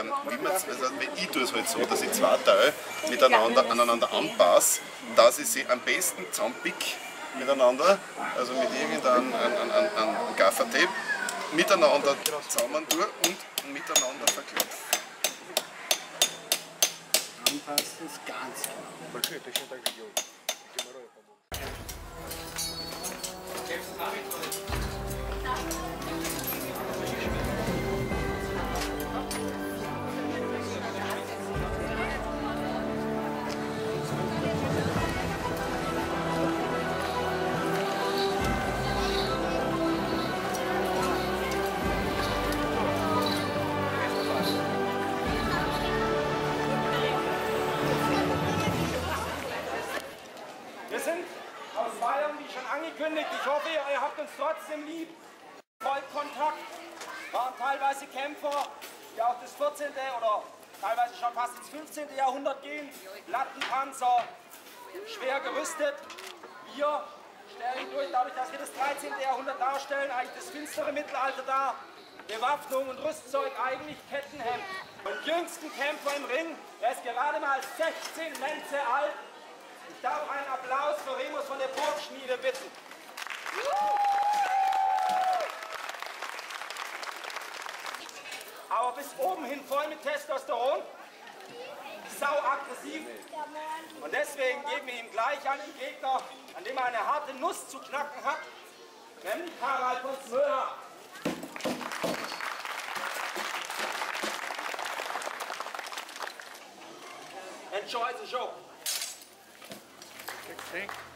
ähm, wie man, also ich tue es halt so, dass ich zwei Teile miteinander aneinander anpasse, dass ich sie am besten zusammenpick miteinander, also mit irgendeinem ein, ein, ein, ein Gaffertape, miteinander zusammen tue und miteinander verknüpfe. Anpassen ist ganz genau. 14. oder teilweise schon fast ins 15. Jahrhundert gehen. Lattenpanzer, schwer gerüstet. Wir stellen durch, dadurch, dass wir das 13. Jahrhundert darstellen, eigentlich das finstere Mittelalter dar. Bewaffnung und Rüstzeug eigentlich Kettenhemd. Und jüngsten Kämpfer im Ring, er ist gerade mal 16 Lenze alt. Ich darf einen Applaus für Remus von der Burgschmiede bitten. Aber bis oben hin voll mit Testosteron. Sau aggressiv. Und deswegen geben wir ihm gleich einen Gegner, an dem er eine harte Nuss zu knacken hat. Nämlich Harald von Smöller. Enjoy the show. Kämpf!